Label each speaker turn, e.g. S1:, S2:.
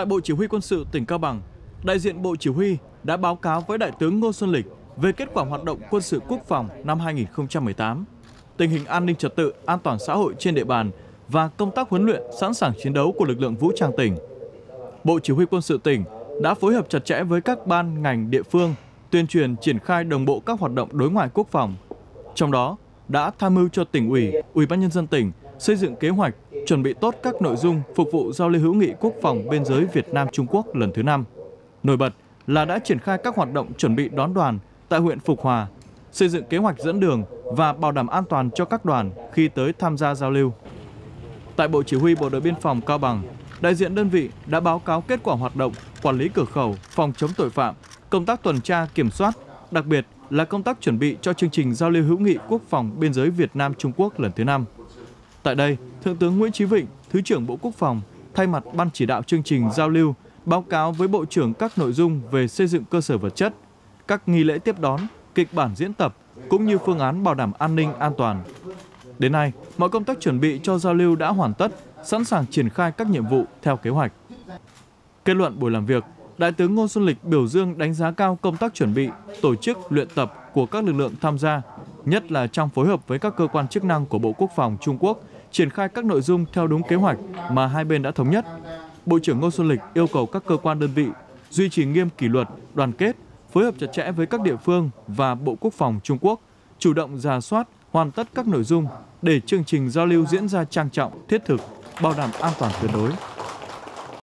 S1: Tại Bộ Chỉ huy Quân sự tỉnh Cao Bằng, đại diện Bộ Chỉ huy đã báo cáo với Đại tướng Ngô Xuân Lịch về kết quả hoạt động quân sự quốc phòng năm 2018, tình hình an ninh trật tự, an toàn xã hội trên địa bàn và công tác huấn luyện sẵn sàng chiến đấu của lực lượng vũ trang tỉnh. Bộ Chỉ huy Quân sự tỉnh đã phối hợp chặt chẽ với các ban ngành địa phương tuyên truyền triển khai đồng bộ các hoạt động đối ngoại quốc phòng. Trong đó, đã tham mưu cho tỉnh ủy, ủy ban nhân dân tỉnh xây dựng kế hoạch, chuẩn bị tốt các nội dung phục vụ giao lưu hữu nghị quốc phòng biên giới Việt Nam Trung Quốc lần thứ năm. Nổi bật là đã triển khai các hoạt động chuẩn bị đón đoàn tại huyện Phục Hòa, xây dựng kế hoạch dẫn đường và bảo đảm an toàn cho các đoàn khi tới tham gia giao lưu. Tại Bộ Chỉ huy Bộ đội Biên phòng Cao Bằng, đại diện đơn vị đã báo cáo kết quả hoạt động, quản lý cửa khẩu, phòng chống tội phạm, công tác tuần tra kiểm soát, đặc biệt là công tác chuẩn bị cho chương trình giao lưu hữu nghị quốc phòng biên giới Việt Nam Trung Quốc lần thứ năm. Tại đây, Thượng tướng Nguyễn Chí Vịnh, Thứ trưởng Bộ Quốc phòng, thay mặt ban chỉ đạo chương trình giao lưu báo cáo với Bộ trưởng các nội dung về xây dựng cơ sở vật chất, các nghi lễ tiếp đón, kịch bản diễn tập cũng như phương án bảo đảm an ninh an toàn. Đến nay, mọi công tác chuẩn bị cho giao lưu đã hoàn tất, sẵn sàng triển khai các nhiệm vụ theo kế hoạch. Kết luận buổi làm việc, Đại tướng Ngô Xuân Lịch biểu dương đánh giá cao công tác chuẩn bị, tổ chức luyện tập của các lực lượng tham gia, nhất là trong phối hợp với các cơ quan chức năng của Bộ Quốc phòng Trung Quốc triển khai các nội dung theo đúng kế hoạch mà hai bên đã thống nhất. Bộ trưởng Ngô Xuân Lịch yêu cầu các cơ quan đơn vị duy trì nghiêm kỷ luật, đoàn kết, phối hợp chặt chẽ với các địa phương và Bộ Quốc phòng Trung Quốc, chủ động ra soát, hoàn tất các nội dung để chương trình giao lưu diễn ra trang trọng, thiết thực, bảo đảm an toàn tuyệt đối.